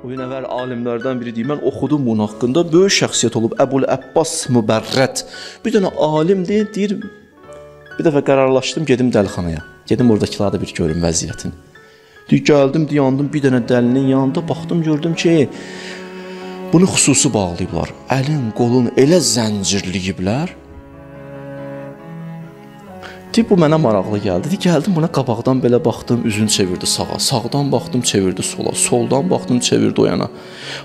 O gün əvvəl alimlərdən biri deyir, mən oxudum bunun haqqında, böyük şəxsiyyət olub Əbul Əbbas Mübərrət. Bir dənə alimdir, deyir, bir dəfə qərarlaşdım gedim dəlixanaya. Gedim oradakıları da bir görüm vəziyyətini. Deyir, gəldim, dayandım bir dənə dəlinin yanında, baxdım, gördüm ki, bunu xüsusi bağlayıblar. Əlin, qolun elə zəncirləyiblər. Deyir, bu mənə maraqlı gəldi. Deyir, gəldim buna qabaqdan belə baxdım, üzünü çevirdi sağa. Sağdan baxdım, çevirdi sola. Soldan baxdım, çevirdi o yana.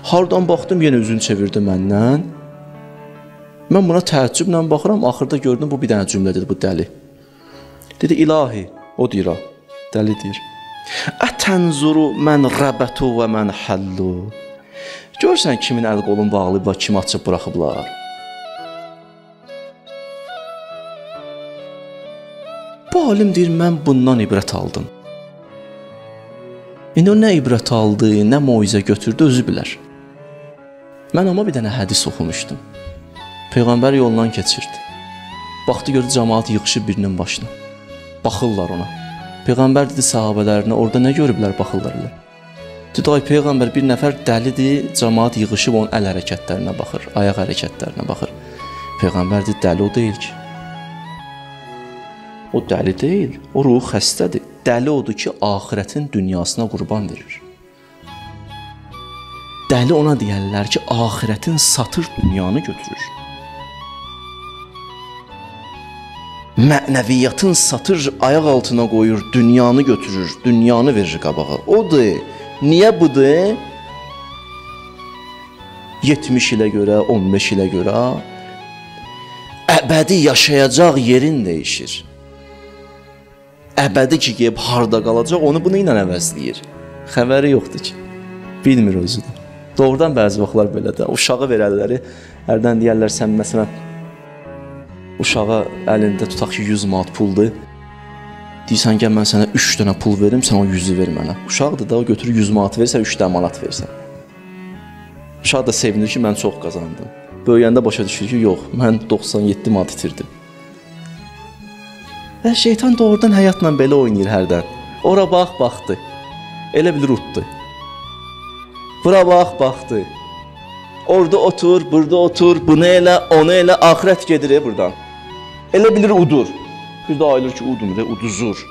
Hardan baxdım, yenə üzünü çevirdi məndən. Mən buna təəccüblə baxıram, axırda gördüm bu bir dənə cümlədir bu dəli. Dedi, ilahi, o deyir, ha, dəli deyir. Ətənzuru mən rəbətu və mən həllu. Görsən kimin əl qolun bağlayıblar, kim açıb buraxıblar. Bu alim deyir, mən bundan ibrət aldım. İndi o nə ibrət aldı, nə moizə götürdü özü bilər. Mən amma bir dənə hədis oxumuşdum. Peyğəmbər yolundan keçirdi. Baxdı gördü cəmaət yığışıb birinin başına. Baxırlar ona. Peyğəmbər dedi sahabələrinə, orada nə görüblər baxırlar elə. Dedi ay peyğəmbər bir nəfər dəlidir, cəmaət yığışıb onun əl hərəkətlərinə baxır, ayaq hərəkətlərinə baxır. Peyğəmbər dedi dəli o deyil ki. O dəli deyil, o ruh xəstədir. Dəli odur ki, axirətin dünyasına qurban verir. Dəli ona deyərlər ki, axirətin satır dünyanı götürür. Mənəviyyatın satır ayaq altına qoyur, dünyanı götürür, dünyanı verir qabağa. Odur. Niyə budur? 70 ilə görə, 15 ilə görə əbədi yaşayacaq yerin dəyişir əbədi ki, gəlib harda qalacaq, onu bunu ilə əvəzləyir. Xəbəri yoxdur ki. Bilmir özü də. Doğrudan bəzi vaxtlar belədir. Uşağı verərləri, hərdən deyərlər sən məsələn uşağa əlində tutaq ki 100 manat puldur. Deyirsən gəl mən sənə 3 dənə pul verim, sən o 100-ü ver mənə. Uşaqdır da o götürür 100 manat versə 3 dənə manat versən. Uşaq da sevinir ki, mən çox qazandım. Böyüyəndə başa düşür ki, yox, mən 97 manat itirdim. Və şeytan doğrudan həyatla belə oynayır hərdən. Ora bax, baxdı. Elə bilir utdu. Bura bax, baxdı. Orada otur, burada otur, bunu elə, onu elə, axirət gedir e burdan. Elə bilir udur. Bir də ayılır ki, udmur, uduzur.